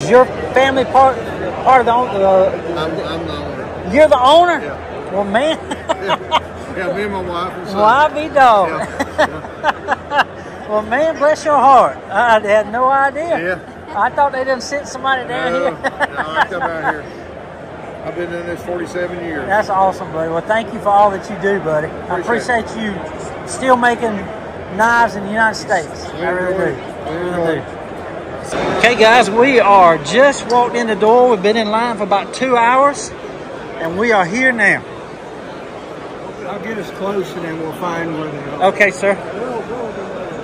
Is your family part part of the owner? Uh, I'm, I'm the owner. you're the owner? Yeah. Well, man. Yeah, me and my wife and son. well, I be dog. Yeah. well, man, bless your heart. I had no idea. Yeah. I thought they didn't sent somebody down No, here. no, I come out here. I've been doing this 47 years. That's awesome, buddy. Well, thank you for all that you do, buddy. I Appreciate appreciate you still making knives in the United States. We I really do. I We really do. Okay, guys, we are just walked in the door. We've been in line for about two hours, and we are here now. I'll get us close and then we'll find where they are. Okay, sir.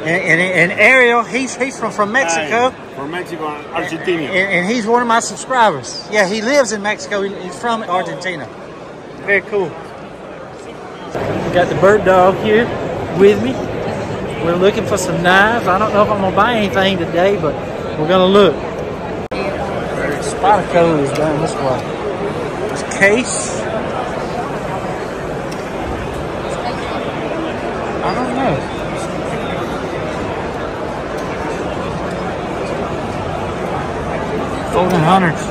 And, and, and Ariel, he's he's from, from Mexico, From Mexico, Argentina. and, and he's one of my subscribers. Yeah, he lives in Mexico. He's from Argentina. Very cool. Got the bird dog here with me. We're looking for some knives. I don't know if I'm gonna buy anything today, but we're gonna look. Spyderco is down this way. This case. I don't know. Folding hunters.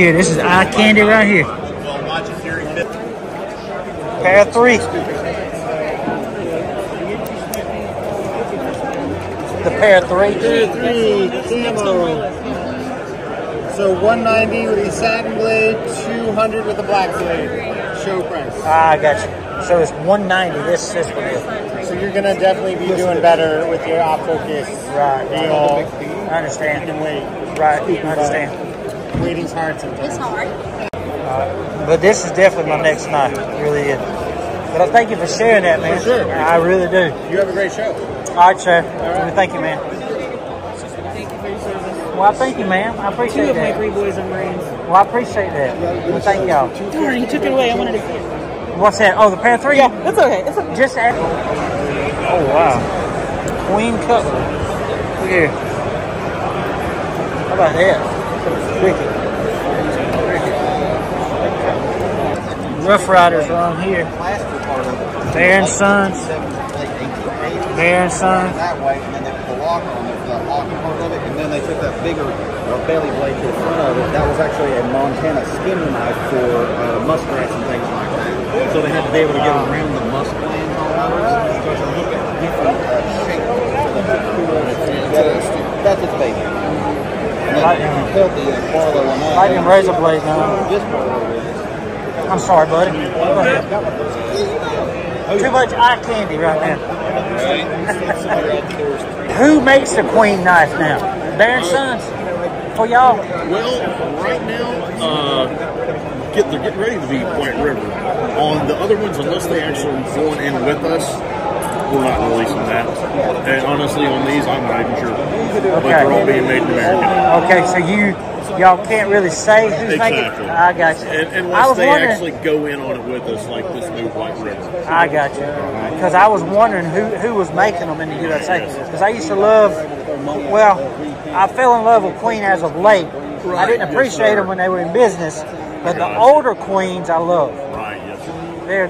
Here. This is eye candy right here. Para three. The Para three. Three camo. So 190 with the satin blade, 200 with the black blade. Show price. Ah, I got you. So it's 190 this system is. So you're gonna definitely be doing better with your OptoKiss. Right. Deal. I understand. You can wait. Right. I understand. Waiting's hard sometimes. It's hard. But this is definitely my next night. It really is. But I thank you for sharing that, man. For sure. I really do. You have a great show. All right, sir. Well, Thank you, man. Thank you for your service. Well, I thank you, ma'am. I appreciate Two of my that. three boys are Marines. Well, I appreciate that. Well, thank y'all. Darn, you took it away. I wanted to see it. What's that? Oh, the pair of three? Yeah, it's okay. It's okay. Just add. Oh, wow. Queen Cutler. Look here. How about that? Wicked. Wicked. Rough Riders around here. Bear and Sons. Bear and Sons. that way, and then they put the locker on it, the locking part of it, and then they took that bigger uh, belly blade to the front of it. That was actually a Montana skinner knife for uh, muskrats and things like that. So they had to be able to get around the musk glands on those. So it's a different uh, shape so that it's cool and it's together. That's its baby. Lightning. Lightning razor blade now. I'm sorry, buddy. Too much eye candy right now. Who makes the queen knife now? Bear and Sons for y'all. Well, right now, uh, get they're getting ready to be White River. On the other ones, unless they actually going in with us, we're not releasing that. And honestly, on these, I'm not even sure. But they're all being made in America. Okay, so you y'all can't really say who's making. Exactly. I got you. And, I unless was they wondering. actually go in on it with us, like this new White River. I got you. Because I was wondering who, who was making them in the USA. Because I used to love, well, I fell in love with Queen as of late. I didn't appreciate sir. them when they were in business, but the older queens I love. Right, yes. They're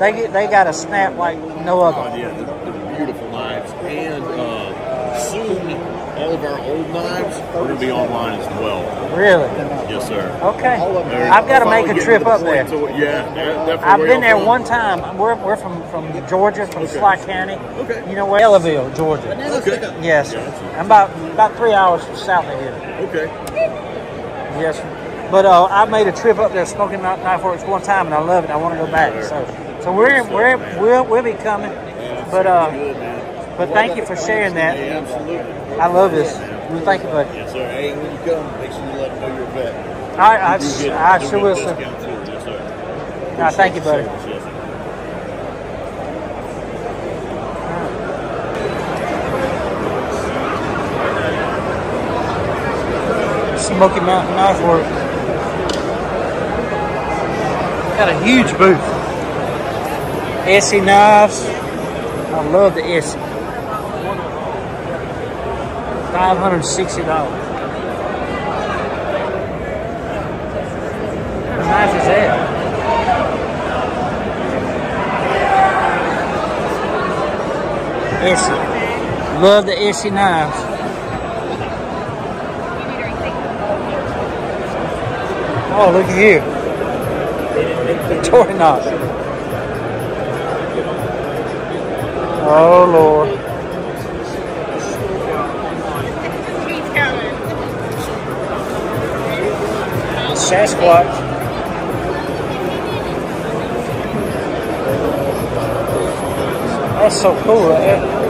they get they got a snap like no other. God, yeah, they're, they're beautiful knives. And uh, soon, all of our old knives are going to be online as well. Really? Yes, sir. Okay. They're I've got to make a trip up there. point to- yeah, definitely I've been there y'all one time. We're, we're from, from Georgia, from Okay. Schley County. Okay. You know where? Ellaville, Georgia. Okay. Yes. Gotcha. I'm about about three hours south of here. Okay. Yes. But uh, I made a trip up there, smoking Knife Knife Works one time, and I love it. I want to go back. So, so we're we're we'll, we'll be coming. But uh, but thank you for sharing that. Absolutely. I love this. Well, thank you, buddy. Yes, sir. Hey, when you come, make sure you let them know you're a vet. I I, get- I sure will, sir. too. Yes, sir. Nah, thank you, buddy. Smoky Mountain Knife Work. Got a huge booth. ESEE knives. I love the ESEE. Five hundred and sixty dollars. What kind of knife is that? ESEE. Love the ESEE knives. Oh, look here. Victorinox. Oh, Lord. Sasquatch. That's so cool. right there.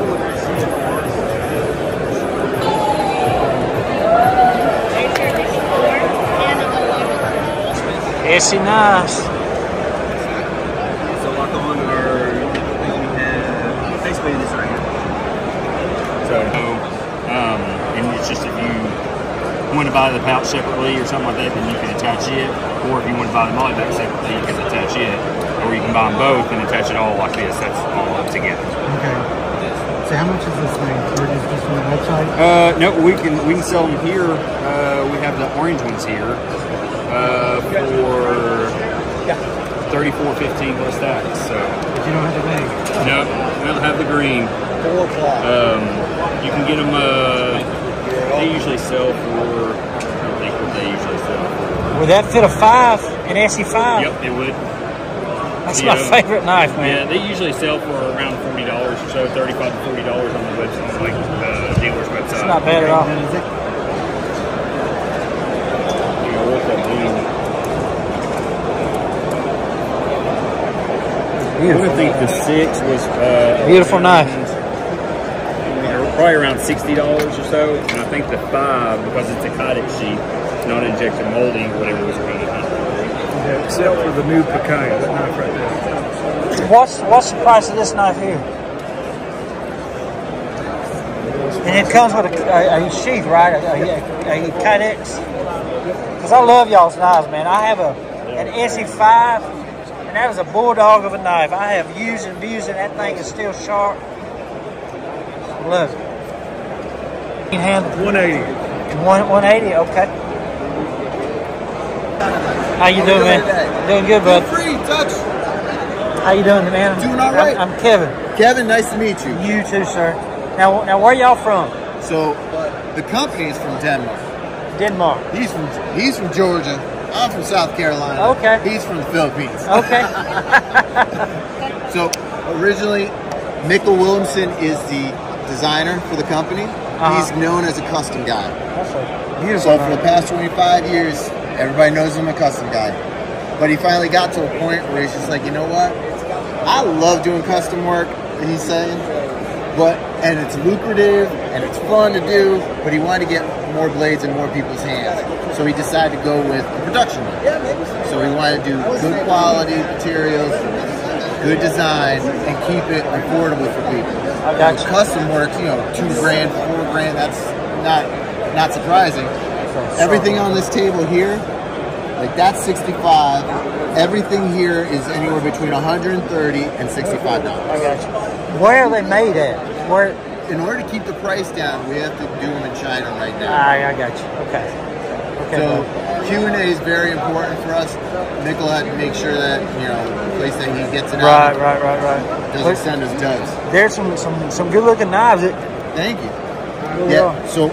ESEE nice. So lock on our, we have basically this right here. So, um, and it's just if you want to buy the pouch separately or something like that, then you can attach it. Or if you want to buy the MOLLE bag separately, you can attach it. Or you can buy them both and attach it all like this. That's all up together. Okay. So how much is this thing? Or is this from the website? Uh, no, we can we can sell them here. Uh, we have the orange ones here uh, for thirty-four fifteen plus tax. So But you don't have the bag. no, we don't have the green. Four o'clock. Um, you can get them. Uh, they usually sell for. I don't think what they usually sell for. Would that fit a five, an ESEE five? Yep, it would. That's Yeah. my favorite knife, man. Yeah, man. they usually sell for around forty dollars or so, thirty-five to forty dollars on the website, like the dealer's website. It's not bad at all. Then is it? You know, what's that blue? I think the six was uh, Beautiful knife. Around- Probably around sixty dollars or so, and I think the five because it's a Kydex sheet, not injection molding, whatever was around a hundred. Except for the new Picaya, that knife right there. What's what's the price of this knife here? And it comes with a, a, a sheath, right? A, a, a Kydex. Because I love y'all's knives, man. I have a an ESEE-5, and that was a bulldog of a knife. I have used and abused it. That thing is still sharp. Love it. Hand 180. one one eighty. Okay. How you doing, man? Doing good, bud. Free touch. How you doing, man? Doing all right. I'm, I'm Kevin. Kevin, nice to meet you. You too, sir. Now, now, where y'all from? So the company is from Denmark. Denmark. He's from he's from Georgia. I'm from South Carolina. Okay. He's from the Philippines. Okay. So originally, Mikkel Willumsen is the designer for the company. Uh-huh. He's known as a custom guy. A beautiful. So for the past 25 years, everybody knows him a custom guy. But he finally got to a point where he's just like, you know what? I love doing custom work, he's saying. But and it's lucrative and it's fun to do, but he wanted to get more blades in more people's hands. So he decided to go with a production. So he wanted to do good quality materials, good design, and keep it affordable for people. I got you. Custom work, you know, two grand, that's not not surprising. Everything on this table here, like that's 65. Everything here is anywhere between 130 and 65 dollars. I got you. Where are they made at? Where? In order to keep the price down, we have to do them in China right now. I, I got you. Okay. Okay. So. Q and A is very important for us. Mikkel had to make sure that you know the place that he gets it right, out right, right, right. doesn't Look, send us dubs. there's some some some good looking knives. Thank you. Really Yeah. So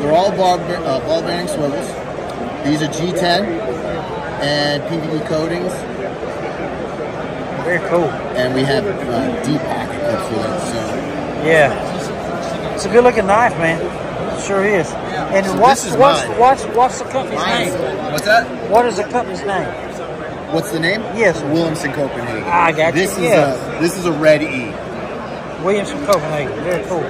they're all ball, uh, ball bearing swivels. These are G10 and PVD coatings, Very cool. and we have uh, deep pocket clips with it. So Yeah. It's a good looking knife, man. It sure is. And So what's is what's what's what's the company's Mine- name? What's that? What is the company's name? What's the name? Yes. Willumsen Copenhagen. I got you, This is yeah. a this is a red E. Willumsen Copenhagen. Very cool.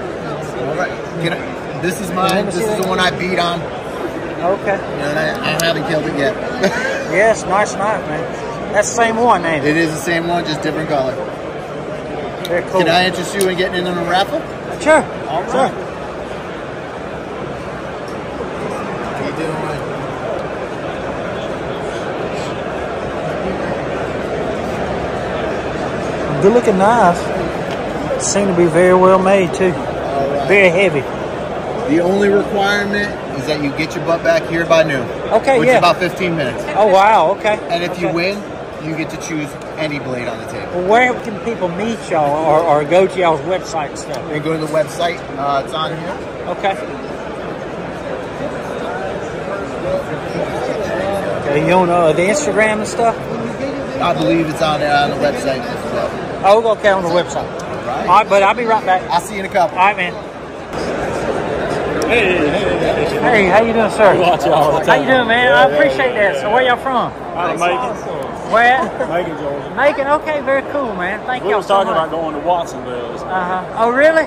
All right. Can I, this is mine. This is the one I beat on. Okay. And I, I haven't killed it yet. Yes, nice knife, man. That's the same one, ain't it? it is the same one, just different color. Very cool. Can I interest you in getting in on a raffle? Sure. All Sure. right. You good looking knife. Seem to be very well made too. Very heavy. The only requirement is that you get your butt back here by noon. Okay, which yeah. is about 15 minutes. Oh wow, okay. And if you win, you get to choose any blade on the table. Well, where can people meet y'all or, or go to y'all's website and stuff? You go to the website. Uh, it's on here. Okay. Okay, you on uh, the Instagram and stuff? I believe it's on there on the website as well. Oh, okay, on the website. All right. All right, but I'll be right back. I'll see you in a couple. All right, man. Hey, how you doing, sir? Watch y'all all the How you doing, man? I appreciate that. So, where y'all from? Out of Macon. Where at? Macon, Georgia. Macon. Okay, very cool, man. Thank We y'all was so talking much. about going to Watsonville. Uh huh. Oh, really?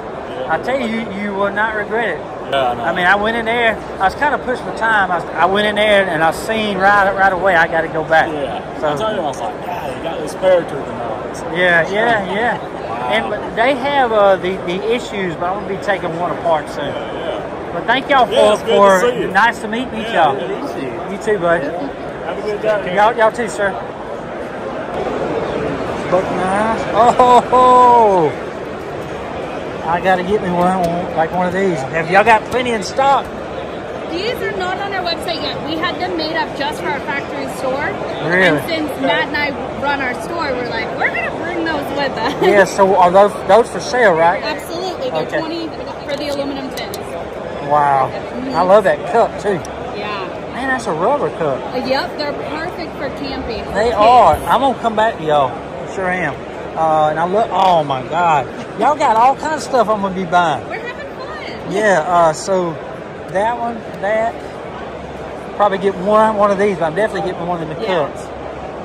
I tell you, you, you will not regret it. Yeah, I know. I mean, I went in there. I was kind of pushed for time. I, was, I went in there and I seen right right away. I got to go back. yeah. So- I told you, I was like, God, you got this paratrooper knives. Yeah, yeah, yeah. And but they have uh, the the issues, but I'm gonna be taking one apart soon. Yeah. But thank y'all for Yeah, it's good to for nice to meet, meet Yeah, y'all. good to see you. You too, bud. Have a good day. Y'all, y'all too, sir. Buck knives. Oh, ho, ho. I gotta get me one like one of these. Have y'all got plenty in stock? These are not on our website yet. We had them made up just for our factory store. Really? And since Matt and I run our store, we're like, we're gonna bring those with us. Yeah. So are those those for sale, right? Absolutely. They're Okay. 20 for the aluminum tins. Wow. I love that cup too. Yeah. Man, that's a rubber cup. Uh, Yep, they're perfect for camping. They kids. are. I'm gonna come back to y'all. Sure am. Uh, and I look. Oh my God, y'all got all kinds of stuff I'm gonna be buying. We're having fun. Yeah. Uh, so that one, that. Probably get one one of these, but I'm definitely getting one of the Yeah. cups.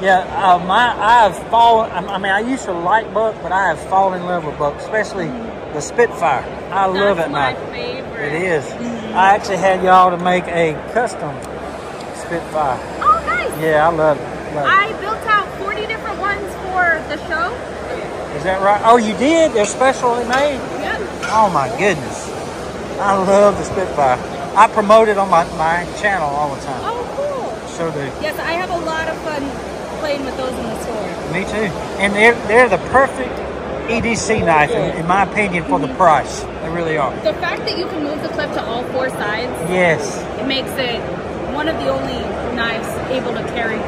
Yeah. Uh, my I've fallen. I I mean, I used to like Buck, but I have fallen in love with Buck, especially the Spitfire. I love That's it my now. It is. I actually had y'all to make a custom Spitfire. Oh, nice. Yeah, I love it. Love it. I built out 40 different ones for the show. Is that right? Oh, you did? They're specially made? Yep. Oh my goodness. I love the Spitfire. I promote it on my, my channel all the time. Oh, cool. Sure do. Yes, I have a lot of fun playing with those in the store. Me too. And they're they're the perfect EDC knife in, in my opinion for the price. They really are. The fact that you can move the clip to all four sides, Yes. it makes it one of the only knives able to carry.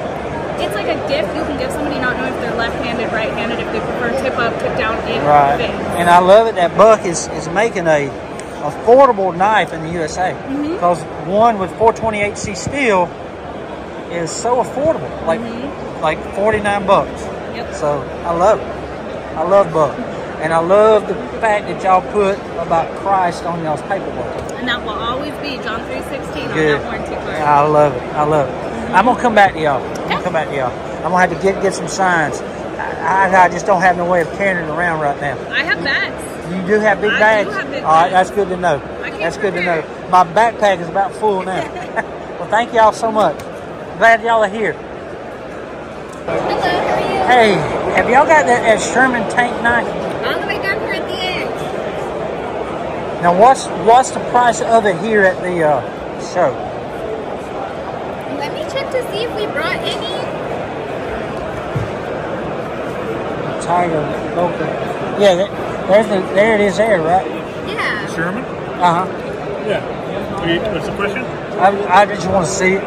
It's like a gift you can give somebody not knowing if they're left-handed, right-handed, if they prefer tip up, tip down, it Right. And I love it that Buck is, is making a affordable knife in the USA. Mm-hmm. Because one with 420HC steel is so affordable. Like like 49 bucks. Yep. So I love it. I love Buck. And I love the fact that y'all put about Christ on y'all's paperwork. And that will always be John 316 on Good. that warranty card. I love it. I love it. I'm gonna come back to y'all. I'm gonna come back to y'all. I'm gonna have to get get some signs. I, I, I just don't have no way of carrying it around right now. I have bags. You do have big I do bags? have big All right, bags. that's good to know. That's good to know. My backpack is about full now. well, thank y'all so much. Glad y'all are here. Hello, how are you? Hey, have y'all got that, that Sherman tank knife? All the way down here at the end. Now, what's what's the price of it here at the uh, show? Let me check to see if we brought any. Tiger, okay. Yeah, there's the, there it is there, right? Yeah. Sherman? Uh huh. Yeah. What's the question? I, I just want to see it.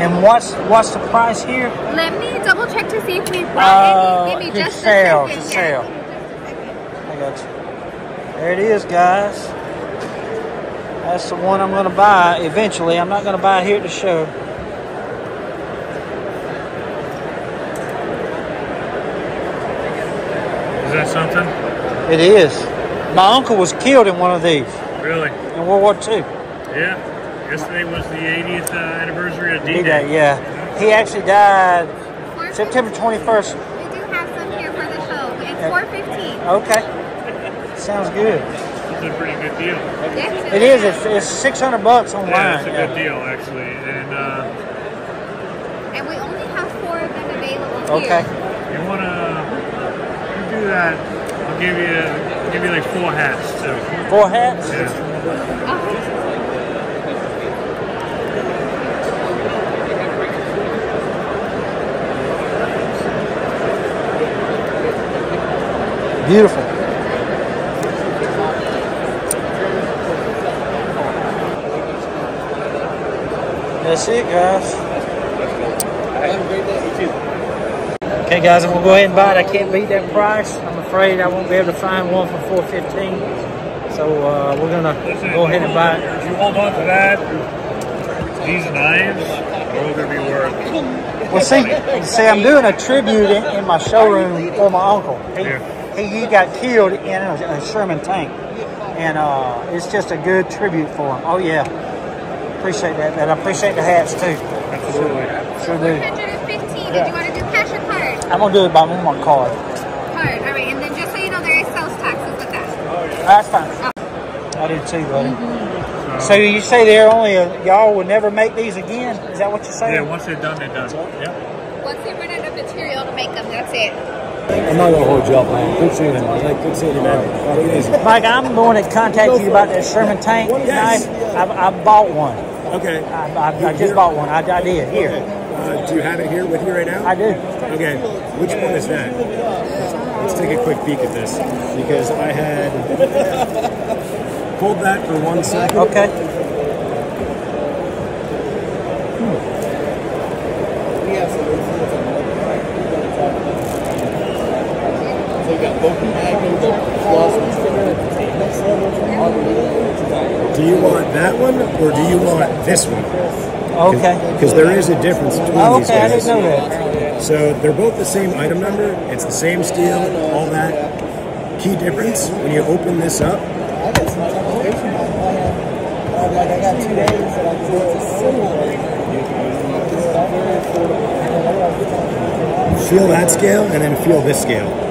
And what's what's the price here? Let me double check to see if we brought Uh, any. Give me just sell, a to second. sell. I got you. There it is, guys. That's the one I'm going to buy eventually. I'm not going to buy it here at the show. Is that something? It is. My uncle was killed in one of these Really? in World War II. Yeah. Yesterday was the 80th uh, anniversary of D-Day, yeah. He actually died September 21st. We do have some here for the show. It's four fifteen. Okay. Sounds good. It's a pretty good deal. It is. It's, it's 600 bucks online. Yeah, it's a yeah. good deal actually. And uh, And we only have four of them available Okay. here. you wanna you do that? I'll give you I'll give you like four hats too. Four hats? Yeah. Beautiful. That's it, guys. Okay, guys, I'm gonna go ahead and buy it. I can't beat that price. I'm afraid I won't be able to find one for 415. So uh, we're gonna go ahead and buy it. If you hold on to that, these knives are all going to be worth. Well, see, see, I'm doing a tribute in, in my showroom for my uncle. He, he, he got killed in a, a Sherman tank, and uh, it's just a good tribute for him. Oh yeah, appreciate that. And I appreciate the hats too. Absolutely. Sure do. 115. Did you want to do cash or card? I'm gonna do it by one more card. Card. All right. And then just so you know, there is sales taxes with that. Oh, yeah. That's fine. I do too, buddy. So you say they're only y'all will never make these again? Is that what you're saying? Yeah, once they're done, they're done. Yeah. Once they run out of material to make them, that's it. I'm not gonna hold you up, man. Good seeing you. Like, good seeing you, man. Take it easy. Mike, I'm one that contacted you about that Sherman tank Yes. knife. I, I bought one. Okay. I, I, I just bought one. I, I did. Here. Uh, do you have it here with you right now? I do. Okay. Which one is that? Let's take a quick peek at this because I had pulled that for one second. Okay. Do you want that one or do you want this one? Okay. Because there is a difference between Oh, these okay, I didn't know that. So they're both the same item number. It's the same steel, all that. Key difference when you open this up. Feel that scale and then feel this scale.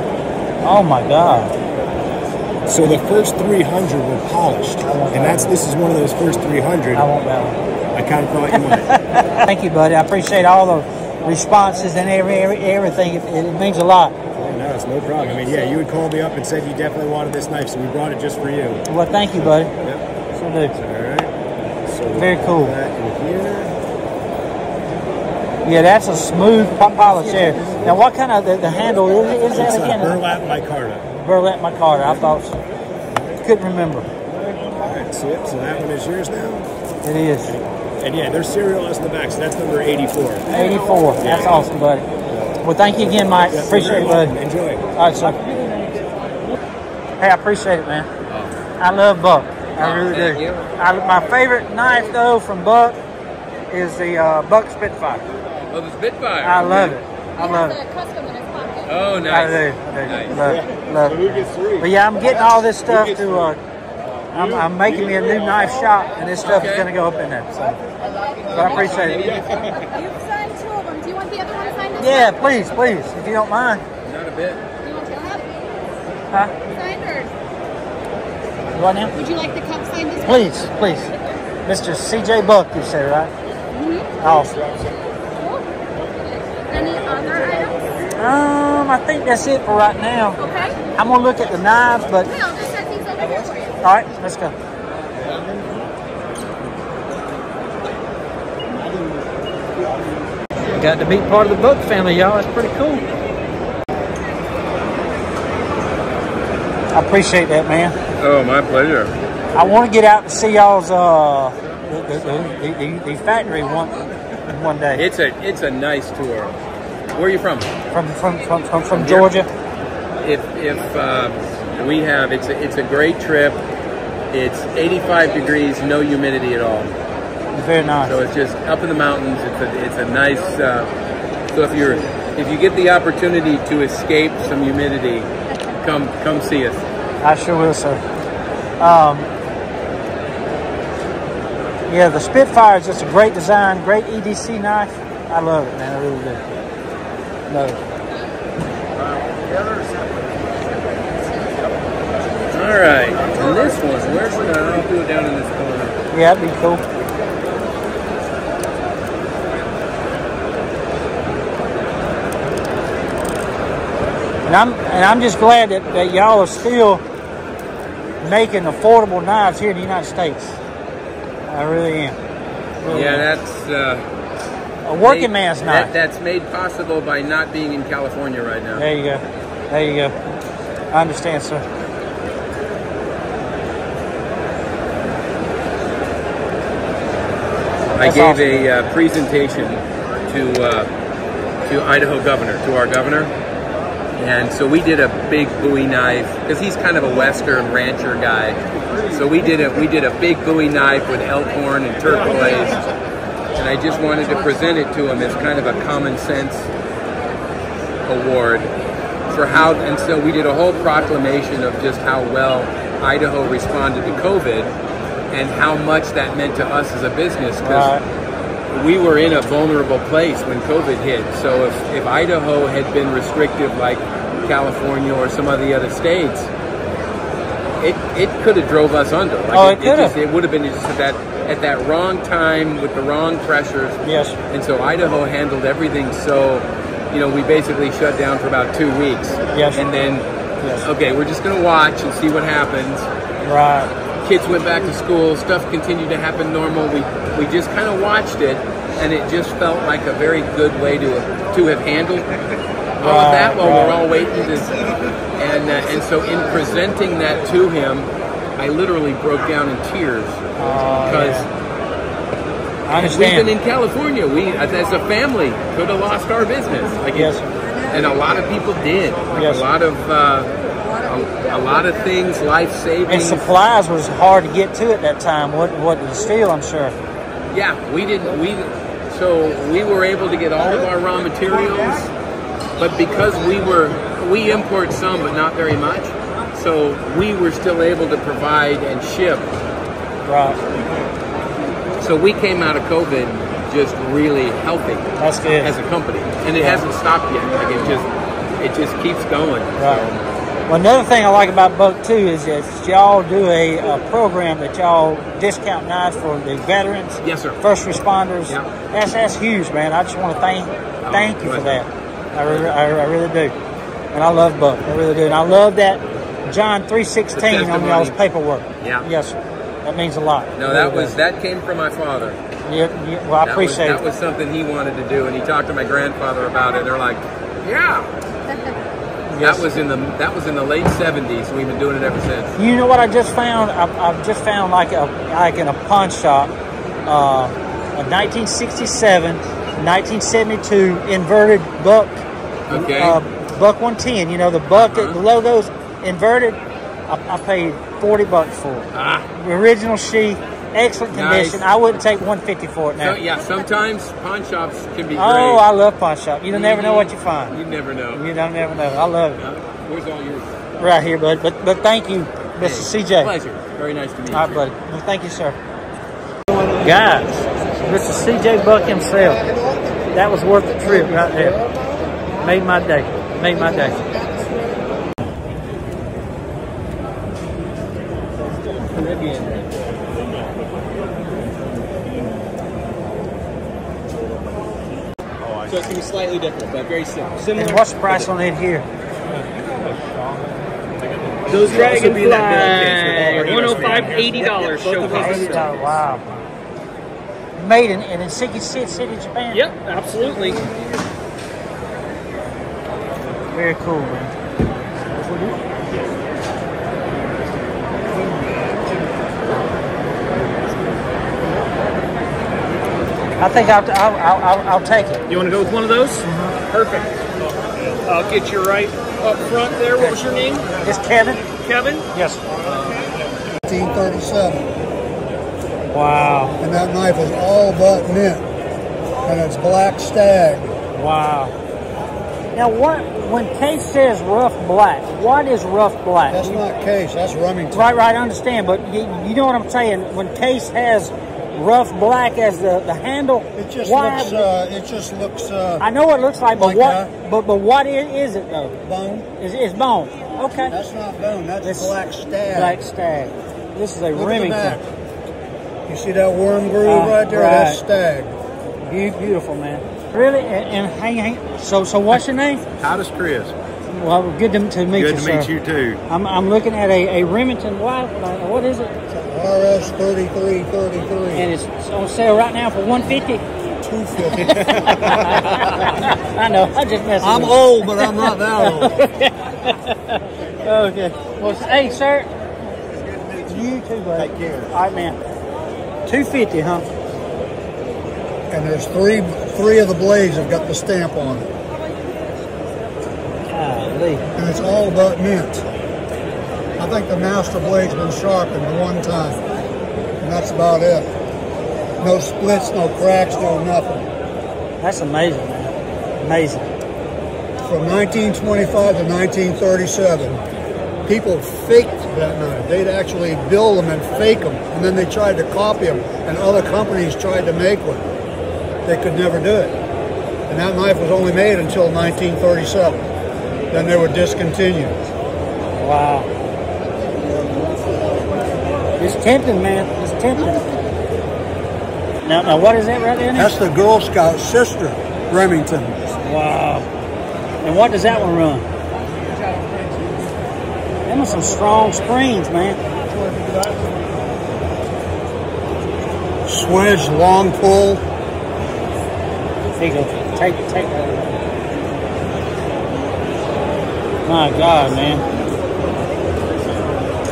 Oh my God. So the first 300 were polished, and that's this is one of those first 300. I want that one. I kind of thought you might. Thank you, buddy. I appreciate all the responses and every, every everything. It, it means a lot. Oh, no, it's no problem. I mean, yeah, you had called me up and said you definitely wanted this knife, so we brought it just for you. Well, thank you, buddy. Yep. So do. All right. So Very cool. That in here. Yeah, that's a smooth po- polish there. Now, what kind of the, the handle is, is that It's a again? burlap micarta. Burlap Micarta. I thought so. Couldn't remember. All right, so, yep, so that one is yours now. It is. And yeah, there's serial S in the back, so that's number 84. 84. That's awesome, buddy. Well, thank you again, Mike. Yep, Appreciate it, you're buddy. welcome. Enjoy. All right, sir. Hey, I appreciate it, man. I love Buck. I really do. I, my favorite knife, though, from Buck is the uh, Buck Spitfire. Oh, the Spitfire. I love it. I love it. custom in his pocket. Oh, I nice. do. I do. Nice. Love it. Love it. But yeah, I'm getting all this stuff to. Uh, I'm, I'm making me a new knife shop, and this stuff is going to go up in there. So, but I appreciate it. You've signed two of them. Do you want the other one signed as Yeah, well? please, please, if you don't mind. Not a bit. Do you want the cup Huh? signed or What now? would you like the cup signed as well? Please, please. Mr. CJ Buck, you said, right? Mm-hmm. Awesome. Cool. Any other items? Um, I think that's it for right now. Okay. I'm gonna look at the knives, but Okay, I'll just set these over here for you. all right, let's go. Got to meet part of the Buck family, y'all. That's pretty cool. I appreciate that, man. Oh, my pleasure. I want to get out to see y'all's uh the, the, the, the, the factory one one day. It's a it's a nice tour. Where are you from? From from from from, from Georgia. If if uh, we have it's a, it's a great trip. It's 85 degrees, no humidity at all. Very nice. So it's just up in the mountains. It's a it's a nice. Uh, so if you're if you get the opportunity to escape some humidity, come come see us. I sure will, sir. Um, yeah, the Spitfire is just a great design, great EDC knife. I love it, man. I really do. It. All right, and this one, where's the? I'll do it down in this corner. Yeah, that'd be cool. And I'm and I'm just glad that, that y'all are still making affordable knives here in the United States. I really am. Really Yeah, am. that's uh, a working made- man's that- knife. that's made possible by not being in California right now. There you go. There you go. I understand, sir. I gave awesome. a uh, presentation to uh, to Idaho governor, to our governor, and so we did a big Bowie knife because he's kind of a Western rancher guy. So we did a we did a big Bowie knife with elk horn and turquoise, and I just wanted to present it to him as kind of a common sense award for how. And so we did a whole proclamation of just how well Idaho responded to COVID and how much that meant to us as a business because we were in a vulnerable place when COVID hit. So if, if Idaho had been restrictive like California or some of the other states, it, it could have drove us under. Like Oh, it it, could have. it would have been just that at that wrong time with the wrong pressures. Yes. And so Idaho handled everything so, you know, we basically shut down for about two weeks. Yes. And then, okay, we're just going to watch and see what happens Right. kids went back to school, stuff continued to happen normal. We we just kind of watched it, and it just felt like a very good way to to have handled all of that while we're all waiting to. And uh, and so in presenting that to him, I literally broke down in tears because. I understand. We've been in California. We, as a family, could have lost our business. Like Yes. and a lot of people did. Like Yes. a lot of uh, a, a lot of things, life saving. And supplies was hard to get to at that time. What what steel, I'm sure. Yeah, we didn't. We so we were able to get all of our raw materials, but because we were we import some, but not very much. So we were still able to provide and ship. Right. So we came out of COVID just really healthy. That's good. as a company, and it Yeah. hasn't stopped yet. Like it just it just keeps going. Right. Well, another thing I like about Buck too is that y'all do a, a program that y'all discount knives for the veterans, Yes, sir. first responders. Yeah. That's that's huge, man. I just want to thank oh, thank you for that. I really, I, I really do, and I love Buck. I really do, and I love that John three sixteen on y'all's paperwork. Yeah. Yes, sir. That means a lot. No, that was that came from my father. Yeah, yeah, well, I That appreciate was, it. That was something he wanted to do, and he talked to my grandfather about it. They're like, "Yeah." Yes. That was in the that was in the late '70s. We've been doing it ever since. You know what I just found? I've, I've just found like a like in a pawn shop, uh, a 1967, 1972 inverted buck. Okay. Uh, buck 110. You know the buck, the logo's inverted. I, I paid 40 bucks for it. Ah. The original sheath, excellent Nice. condition. I wouldn't take 150 for it now. So, yeah, sometimes pawn shops can be great. Oh, I love pawn shop. You don't never know what you find. You never know. You don't never know. I love it. Where's all yours? Right here, bud. But but thank you, Mr. CJ. Pleasure. Very nice to meet All right, you. buddy. Well, thank you, sir. Guys, Mr. CJ Buck himself. That was worth the trip right there. Made my day. Made my day. Going to be slightly different, but very sim- similar. And what's the price on it here? Those Dragonfly, will be in that middle case with all our 105 USB. $80 show price. $80, Wow. Made in, in City, City, Japan? Yep, absolutely. Very cool, man. I think I'll, I'll, I'll, I'll, I'll take it. You want to go with one of those? Mm-hmm. Perfect. I'll get you right up front there. What was your name? It's Kevin. Kevin? Yes. 1937. Wow. And that knife is all but mint. And it's black stag. Wow. Now, what when Case says rough black, what is rough black? That's not Case, that's Remington. Right, right, I understand, but you, you know what I'm saying? When Case has rough black as the, the handle, It just why? looks, uh, it just looks, uh, I know what it looks like, but like what? that. But but what is, is it though? Bone. Is it's bone? Okay. That's not bone, that's This- black stag. Black stag. This is a Look at the Remington. back. You see that worm groove Uh, right there? That's stag. Be- beautiful, man. Really? And, and hang, hang. So so what's your name? How does Chris? Well, good to, to meet Good you, to sir. meet you too. I'm, I'm looking at a, a Remington White. uh, What is it? RS 3333. And it's on sale right now for 150 2 two fifty. I know. I just messing. I'm with old, but I'm not that old. okay. Well, hey, sir. You too, buddy. Take care. All right, man. Two fifty, huh? And there's three three of the blades have got the stamp on it. Golly. And it's all about mint. I think the master blade's been sharpened one time. And that's about it. No splits, no cracks, no nothing. That's amazing, man. Amazing. From 1925 to 1937, people faked that knife. They'd actually build them and fake them, and then they tried to copy them, and other companies tried to make one. They could never do it. And that knife was only made until 1937. Then they were discontinued. Wow. It's tempting, man. It's tempting. Now, now what is that right there? That's the Girl Scout sister, Remington. Wow. And what does that one run? Them are some strong springs, man. Swedge long pull. Take it. Take it. Take it. My God, man.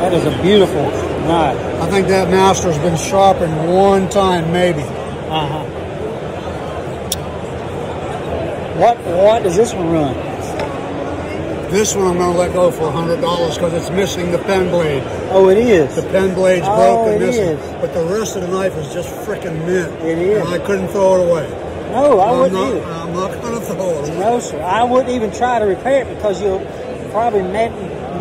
That is a beautiful I think that master's been sharpened one time, maybe. Uh-huh. What what does this one run? This one I'm going to let go for $100 because it's missing the pen blade. Oh, it is? The pen blade's Oh, broken, it missing. is. But the rest of the knife is just freaking mint. It is. And I couldn't throw it away. No, I I'm wouldn't not, either. I'm not going to throw it away. No, sir. I wouldn't even try to repair it because you'll probably me-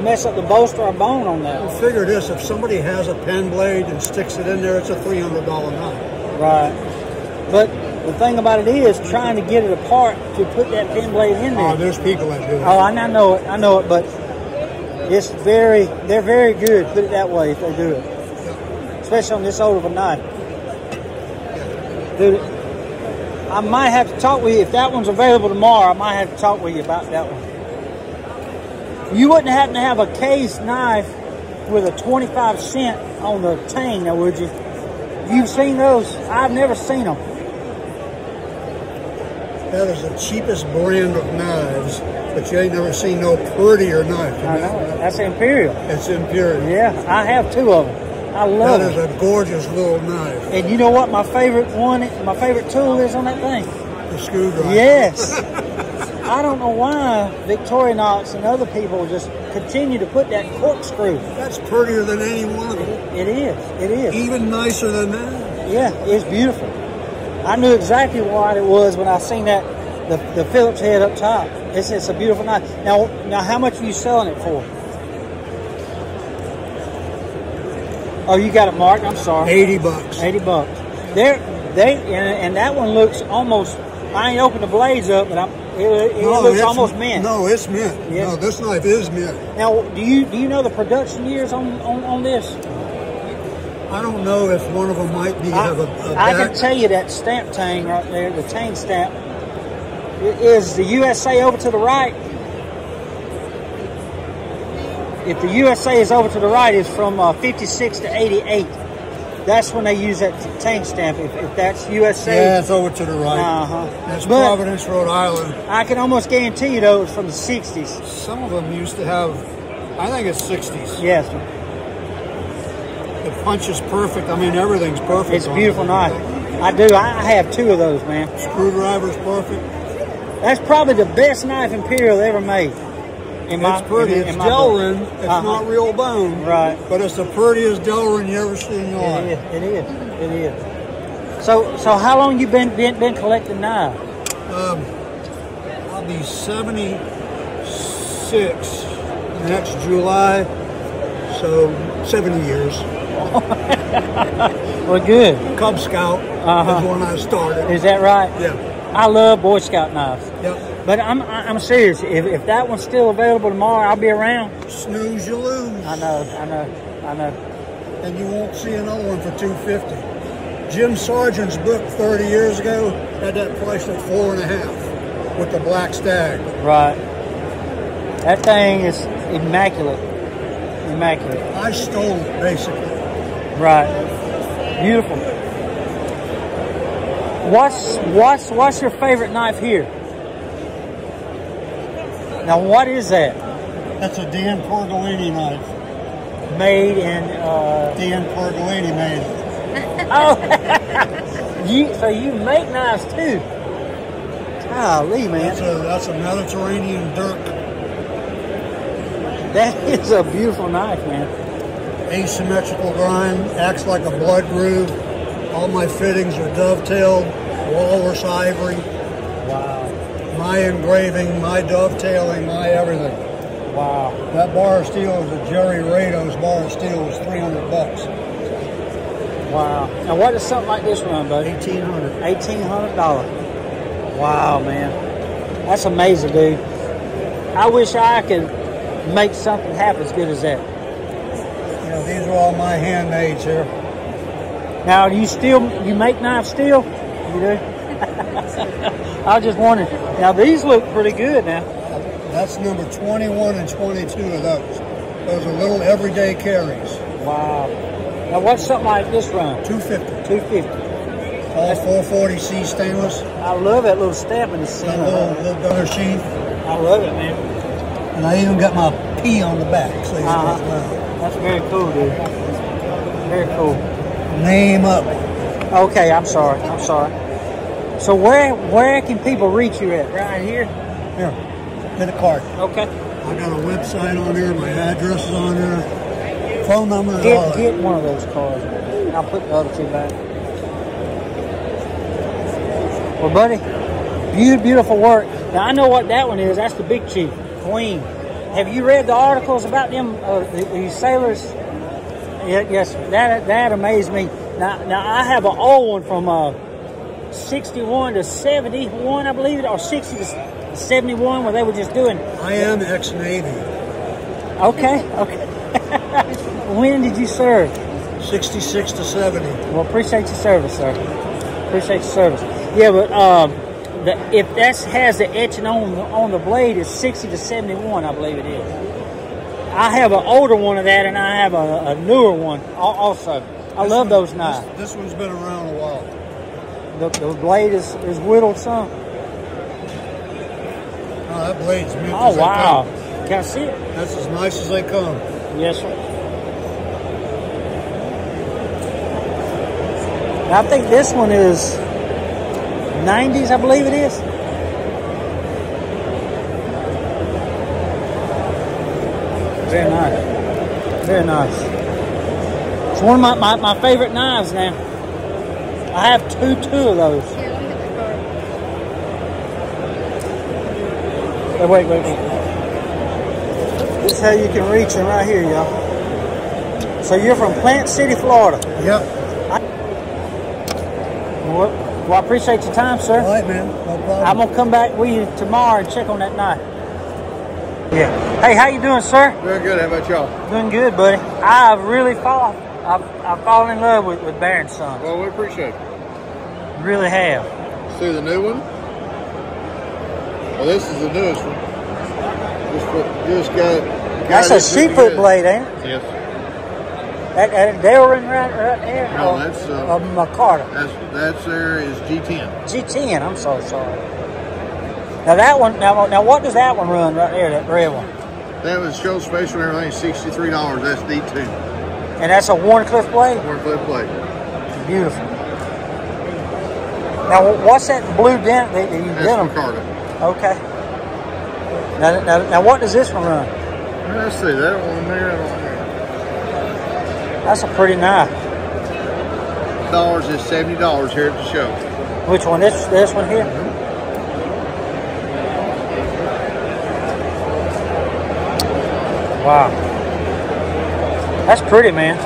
mess up the bolster or bone on that. Well, figure this, if somebody has a pen blade and sticks it in there, it's a $300 knife. Right. But the thing about it is trying to get it apart to put that pin blade in there. Oh, there's people that do it. Oh, I I know it. I know it, but it's very, they're very good. Put it that way if they do it, especially on this old of a knife. Dude, I might have to talk with you if that one's available tomorrow. I might have to talk with you about that one. You wouldn't happen to have a case knife with a 25 cent on the tang, now would you? You've seen those? I've never seen them. That is the cheapest brand of knives, but you ain't never seen no prettier knife. I know. That's Imperial. It's Imperial. Yeah, I have two of them. I love That is a gorgeous little knife. And you know what my favorite one, my favorite tool is on that thing? The screwdriver. Yes. I don't know why Victorinox and other people just continue to put that corkscrew. That's prettier than any one of them. It is. It is. Even nicer than that. Yeah, it's beautiful. I knew exactly what it was when I seen that the, the Phillips head up top. It's, it's a beautiful knife. Now, now, how much are you selling it for? Oh, you got it marked. I'm sorry. 80 bucks. 80 bucks. There, they, and, and that one looks almost. I ain't opened the blades up, but I'm. It, it looks it's- almost mint. No, it's mint. No, this knife is mint. Now, do you do you know the production years on on, on this? I don't know if one of them might be have a, a I can tell you that stamp tang right there, the tang stamp, is the USA over to the right. If the USA is over to the right, it's from uh, 56 to 88. That's when they use that tang stamp. If, if that's USA, Yeah, it's over to the right. Uh-huh. That's But- Providence, Rhode Island. I can almost guarantee you though it's from the 60s. Some of them used to have, I think it's 60s. Yes, The punch is perfect. I mean, everything's perfect. it's a beautiful it. knife. I do. I I have two of those, man. Screwdriver's perfect. That's probably the best knife Imperial ever made. My, it's pretty. in- it's in. Delrin. It's Uh-huh. not real bone. Right. But it's the prettiest Delrin you ever seen in your It life. is. It is. It is. So, so how long you been been, been collecting knives? Um, I'll be 76 next July, so 70 years. Well, good. Cub Scout Uh-huh. is when I started. Is that right? Yeah. I love Boy Scout knives. Yep. But I'm I'm serious. If, if that one's still available tomorrow, I'll be around. Snooze, you lose. I know. I know. I know. And you won't see another one for 250 Jim Sargent's book 30 years ago had that priced at four and a half with the black stag. Right. That thing is immaculate. Immaculate. I stole it, basically. Right. Beautiful. What's what's what's your favorite knife here? Now, what is that? That's a Dan Porgolini knife. Made in uh, Dan Porgolini made it. Oh, you so you make knives too? Golly, man. That's a that's a Mediterranean dirk. That is a beautiful knife, man. Asymmetrical grind, acts like a blood groove. All my fittings are dovetailed, walrus ivory. Wow. My engraving, my dovetailing, my everything. Wow. That bar of steel is a Jerry Rados bar of steel was 300 bucks. Wow. Now, what does something like this run, buddy? 1800 $1,800. Wow, man. That's amazing, dude. I wish I could make something half as good as that. You know, these are all my handmades here. Now, do you still you make knives still? You do. I just wondering. Now these look pretty good. Now That's number 21 and 22 of those. Those are little everyday carries. Wow. Now what's something like this run? 250. 250. All 440C stainless. I love that little stab in the center. Little, little gunner sheath. I love it, man. And I even got my P on the back. So you Uh-huh. That's very cool, dude. Very cool. name up. Okay, I'm sorry. I'm sorry. So where where can people reach you at? Right here. Here, get a card. Okay. I got a website on there. My address is on there. Phone number Get get one of those cards. I'll put the other two back. Well, buddy, beautiful, beautiful work. Now I know what that one is. That's the Big Chief Queen. Have you read the articles about them? Uh, the, these sailors. Yeah, yes, that that amazed me. Now, now I have an old one from uh, 61 to 71, I believe, it or 60 to 71, where they were just doing. I am ex-Navy. Okay, okay. when did you serve? 66 to 70. Well, appreciate your service, sir. Appreciate your service. Yeah, but um, the, if that has the etching on on the blade, it's 60 to 71, I believe it is. I have an older one of that, and I have a, a newer one also. I This love one- those knives. This, this one's been around a while. The, the blade is, is whittled some. Oh, that blade's mint Oh, wow. Can I see it? That's as nice as they come. Yes, sir. I think this one is 90s, I believe it is. Very nice. Very nice. It's one of my, my, my favorite knives now. I have two two of those. Hey, oh, wait, wait, wait. This is how you can reach them right here, y'all. So you're from Plant City, Florida. Yep. Well, well, I appreciate your time, sir. All right, man. No problem. I'm gonna come back with you tomorrow and check on that knife. Yeah. Hey, how you doing, sir? Very good. How about y'all? Doing good, buddy. I've really fall, I've, I've fallen in love with, with Bear and Sons. Well, we appreciate it. Really have. See the new one? Well, this is the newest one. Just, just got. That's got a it sheep pretty foot blade, ain't it? Yes. That, that Delrin right, right there? No, or- that's, uh, or Micarta. That's that's there is G10. G10, I'm so sorry. Now that one, now, now what does that one run right there, that red one? That was show special and everything, sixty-three dollars. That's D two. And that's a Wharncliffe blade? Wharncliffe blade. Beautiful. Now, what's that blue dent that you That's 'em? Ricardo. Okay. Now, now, now, what does this one run? Let's see. That one there. That one there. That's a pretty knife. Dollars is seventy dollars here at the show. Which one? This this one here? Mm-hmm. Wow. That's pretty, man.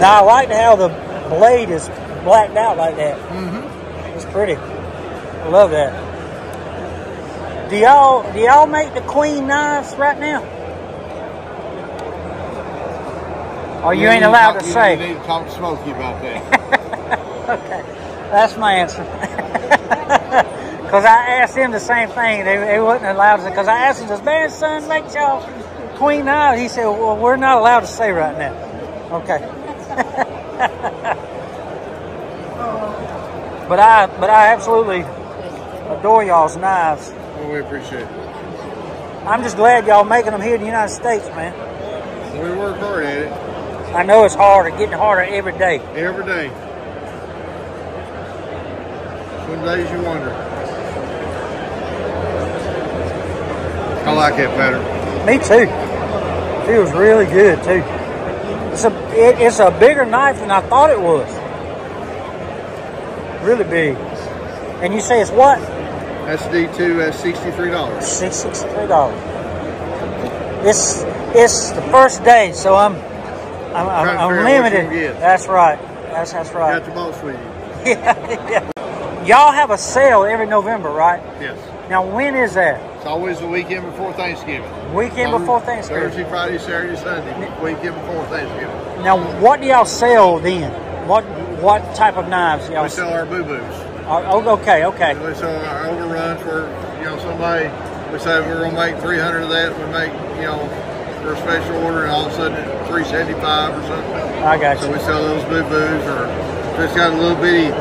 Now, I like how the blade is blacked out like that. Mm-hmm. It's pretty. I love that. Do y'all do y'all make the queen knives right now? Or you ain't need allowed talk- to you need to talk to Smokey about that. okay, that's my answer. Because I asked him the same thing. They, they wasn't allowed to. Because I asked him, "Does Baron's son make y'all queen now?" He said, "Well, we're not allowed to say right now." Okay. But I, but I absolutely adore y'all's knives. Well, we appreciate it. I'm just glad y'all making them here in the United States, man. We work hard at it I know it's harder, getting harder every day. every day. Some days you wonder. I like it better. Me too. Feels really good too. It's a it, it's a bigger knife than I thought it was. Really big. And you say it's what? That's D2, at $63. Sixty-three dollars. It's it's the first day, so I'm I'm, I'm, I'm figure out what limited. you. That's right. That's that's right. Got the boss with you. yeah, yeah. Y'all have a sale every November, right? Yes. Now when is that? It's always the weekend before Thanksgiving. Weekend Thurs- before Thanksgiving. Thursday, Friday, Saturday, Sunday. Weekend before Thanksgiving. Now what do y'all sell then? What what type of knives y'all We sell our boo-boos. Oh, okay, okay. We sell our overruns where, you know, somebody, we say we're going to make 300 of that. We make, you know, for a special order and all of a sudden it's 375 or something. I got So you. we sell those boo-boos or if it's got a little bitty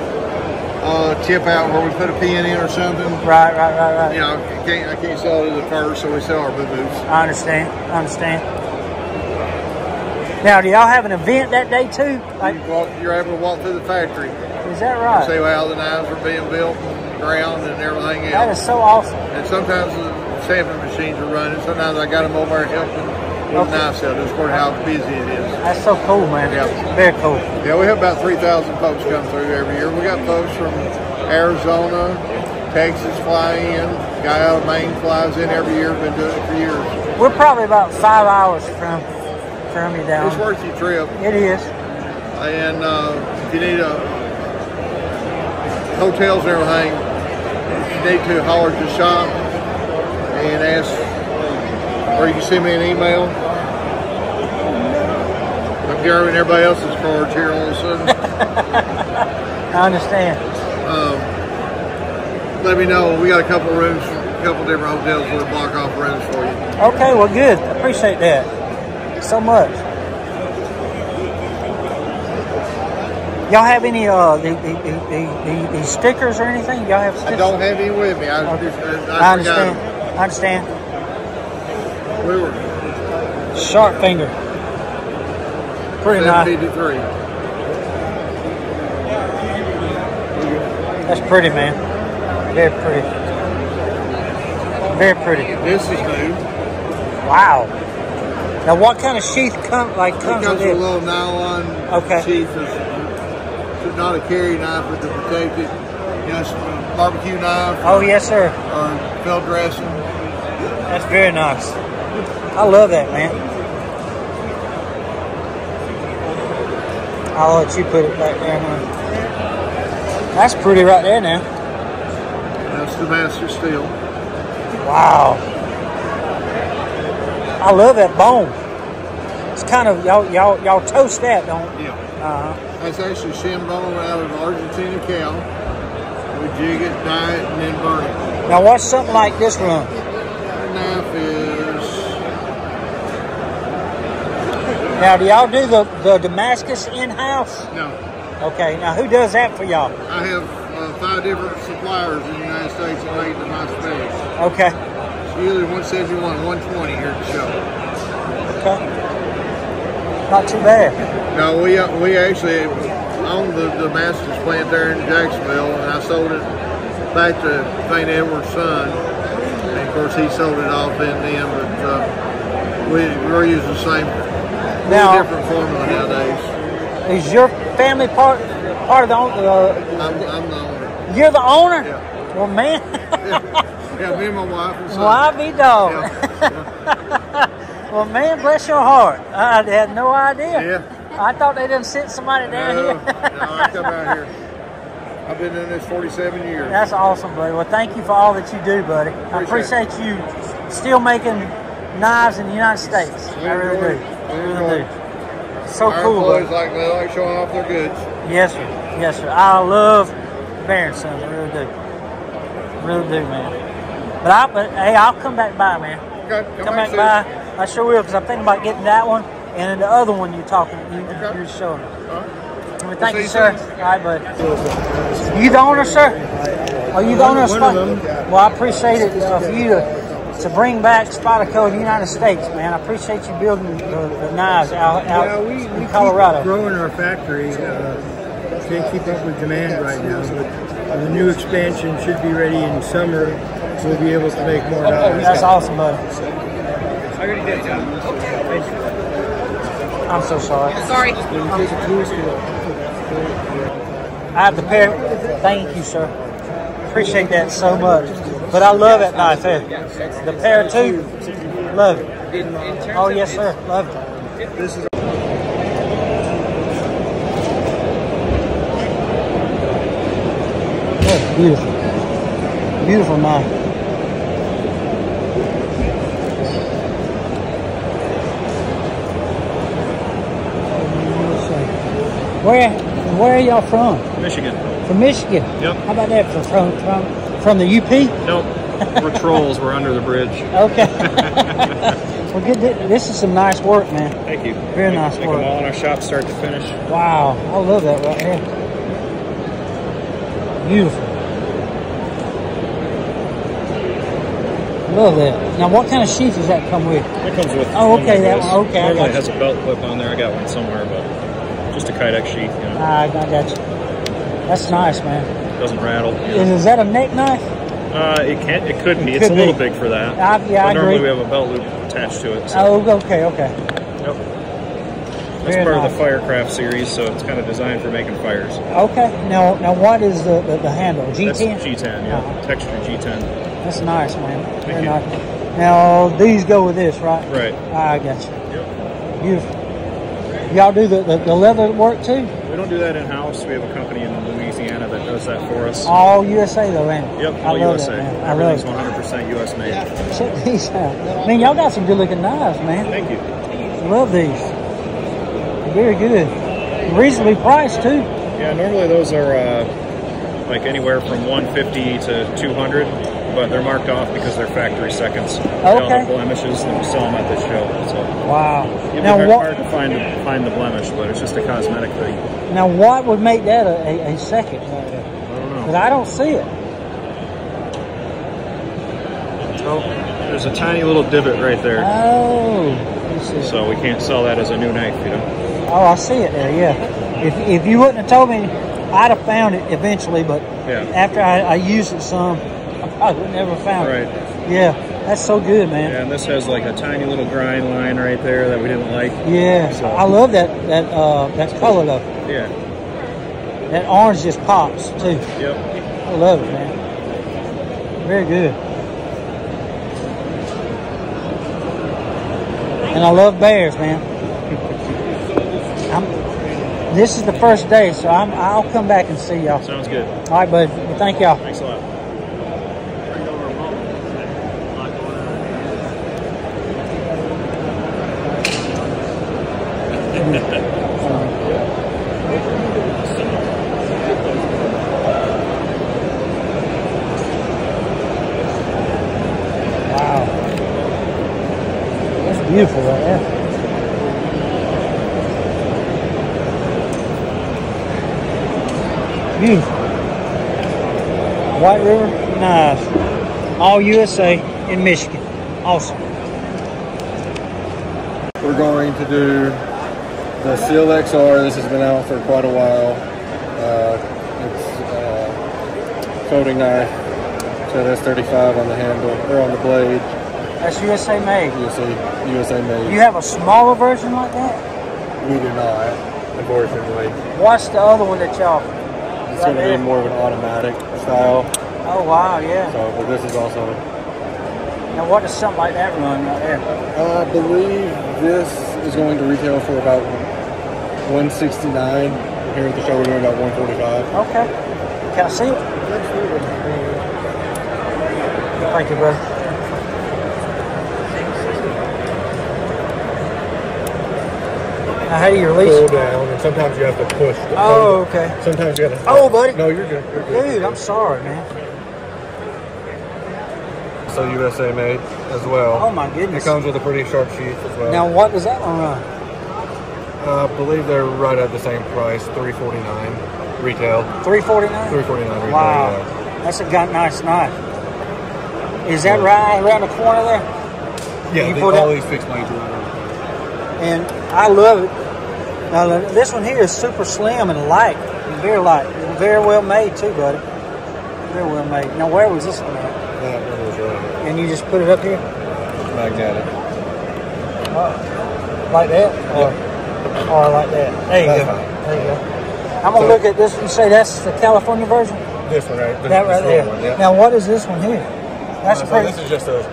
uh, tip out where we put a pin in or something. Right, right, right, right. You know, I can't, I can't sell it as a first, so we sell our boo-boos. I understand. I understand. Now, do y'all have an event that day too? Like, You walk, you're able to walk through the factory. is that right? See how the knives are being built and ground and everything else. That is so awesome. And sometimes the stamping machines are running. Sometimes I got them over there helping with Okay. knife sale just for how busy it is. That's so cool, man. Yeah. Very cool. Yeah, we have about 3,000 folks come through every year. We got folks from Arizona, Texas fly in. Guy out of Maine flies in every year. Been doing it for years. We're probably about five hours from down. It's worth your trip. It is. And uh, if you need a hotels and everything, you need to holler at the shop and ask, or you can send me an email. I'm carrying everybody else's cards here all of a sudden. I understand. um, let me know. We got a couple rooms, a couple different hotels with block off rooms for you. Okay, well, good. Appreciate that so much. Y'all have any uh the, the, the, the, stickers or anything? Y'all have I don't have any with me. I, just, I, I understand. them. I understand. We were Sharp finger. Pretty nice. 753. That's pretty, man. Very pretty. Very pretty. This is new. Wow. Now, what kind of sheath come like It comes, comes with with a little nylon Okay. sheath. It's, not a carry knife, but to protect it. You know, barbecue knife. Oh yes, sir. Or fell dressing. That's very nice. I love that, man. I'll let you put it back there, man. That's pretty right there now. That's the master steel. Wow. I love that bone. It's kind of y'all y'all y'all toast that, don't? Yeah. Uh huh. That's actually shin bone out of Argentina cow. We jig it, dye it, and then burn it. Now, what's something like this run? That knife is Now, do y'all do the the Damascus in house? no. Okay. Now, who does that for y'all? I have uh, five different suppliers in the United States that make specs. Okay. It's usually 171, 120 here at the show. Okay. Not too bad. No, we uh, we actually owned the, the Damascus plant there in Jacksonville, and I sold it back to St. Edward's son. And of course, he sold it off in the end, but uh, we, we're using the same, Now- different formula nowadays. Is your family part part of the own- uh, I'm, I'm the owner. You're the owner. Yeah. Well, man. Yeah, me and my wife and son. well, I be dog. well, man, bless your heart. I had no idea. Yeah. I thought they didn't sent somebody down No, here. no, I come out here. I've been doing this 47 years. That's awesome, buddy. Well, thank you for all that you do, buddy. I Appreciate appreciate you still making knives in the United States. I really do. I really do. So Our cool, buddy. like they like showing off their goods. Yes, sir. Yes, sir. I love Bear and Sons. I really do. Really do, man. But I, but hey, I'll come back by, man. Okay, come Come back back by. I sure will, because I'm thinking about getting that one and then the other one you're talking, you, you're showing. Well, Thank you, you sir. soon. All right, bud. You the owner, sir? Are you the owner of Spot? Well, I appreciate it uh, for you to, to bring back Spyderco in the United States, man. I appreciate you building the, the knives out, out Yeah, we, we in Colorado. keep growing our factory. Uh, can't keep up with demand right now, but the new expansion should be ready in summer. We'll be able to make more knives. That's awesome, buddy. I already did, I'm so sorry. Sorry. I have the pair. Thank you, sir. Appreciate that so much. But I love that knife there. The pair too. Love it. Oh yes, sir. Love it. This is Oh, beautiful. Beautiful knife. Where where are y'all from? Michigan. From Michigan. Yep. How about that? From from from, from the UP? Nope. We're trolls. We're under the bridge. Okay. well, good. This is some nice work, man. Thank you. Very nice Make work. them all in our shop, start to finish. Wow, I love that right there. Beautiful. Love that. Now, what kind of sheath does that come with? It comes with. Oh, okay, that one. Okay, I Normally got it has a belt clip on there. I got one somewhere, but just a Kydex sheath. You know, Ah, I got you. That's nice, man. doesn't rattle. Is, is that a neck knife? Uh, it can. It could be. It It's could a little be. big for that. I- yeah, but I normally agree. we have a belt loop attached to it. So. Oh, okay, okay. Yep. That's Very part nice. of the Firecraft series, so it's kind of designed for making fires. Okay. Now, now, what is the the, the handle? G10. That's G10, yeah. Uh-huh. Texture G10. That's nice, man. Very you. nice. Now, these go with this, right? Right. I got you. Yep. Beautiful. Y'all do the, the, the leather work too? We don't do that in house. We have a company in Louisiana that does that for us. All USA though, it? Yep, I all love USA. that, man. I Everything's it. 100% US made. Check these out. Man, y'all got some good looking knives, man. Thank you. Love these. Very good. Reasonably priced too. Yeah, normally those are uh, like anywhere from 150 to 200, but they're marked off because they're factory seconds. Okay. have blemishes, and we sell them at this show. So Wow. it'd be Now hard, hard to find find the blemish, but it's just a cosmetic thing. Now what would make that a, a, a second? I don't know. Because I don't see it. Oh, there's a tiny little divot right there, Oh. So we can't sell that as a new knife, you know. Oh, I see it there. Yeah. If if you wouldn't have told me, I'd have found it eventually. But Yeah. after I, I used it some, I would never found Right. it. Yeah. That's so good, man. Yeah, and this has like a tiny little grind line right there that we didn't like. Yeah, So- I love that that uh, that color though. Yeah. That orange just pops too. Yep. I love it, man. Very good. And I love bears, man. I'm, this is the first day, so I'm, I'll come back and see y'all. Sounds good. All right, bud. Well, thank y'all. Thanks a lot. Wow. That's beautiful right there. Beautiful. White River, nice. All USA in Michigan. Awesome. We're going to do the Seal XR. This has been out for quite a while. Uh, it's uh, coating knife. So that's 35 on the handle or on the blade. That's USA made. USA, USA made. You have a smaller version like that? we do not, unfortunately. What's the other one that y'all? It's Right going to be more of an automatic style. Oh wow, yeah. So, but this is also. Now what does something like that run right there? Uh, I believe this is going to retail for about 169. Here at the show, we're doing about 145. Okay. Can I see it? Thank you, brother. Now, how do you release Pull it? down, and sometimes you have to push. the Oh, okay. Sometimes you got to. Oh, buddy. No, you're good. You're good. Dude, I'm sorry, man. So USA made as well. Oh, my goodness. It comes with a pretty sharp sheath as well. Now, what does that one run? I believe they're right at the same price, three forty nine retail. Three forty nine. Three forty nine retail. Wow, Yeah. that's a got nice knife. Is that right around the corner there? Yeah, You the, pulled all these fixed blades are right and I love it. Now this one here is super slim and light, very light, very well made too, buddy. Very well made. Now where was this one at? That one was right here. And you just put it up here, Magnetic. like that, or, or like that. There you That's go. fine. There you go. I'm gonna So- look at this and say that's the California version. This one right. This, that right there. One, yeah. Now what is this one here? That's Uh, so pretty. this is just a